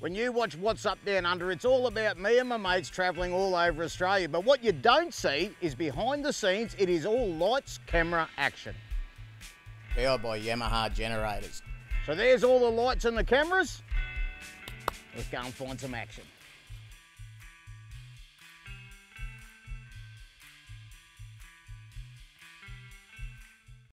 When you watch What's Up Down Under, it's all about me and my mates travelling all over Australia. But what you don't see is behind the scenes, it is all lights, camera, action. Powered by Yamaha generators. So there's all the lights and the cameras. Let's go and find some action.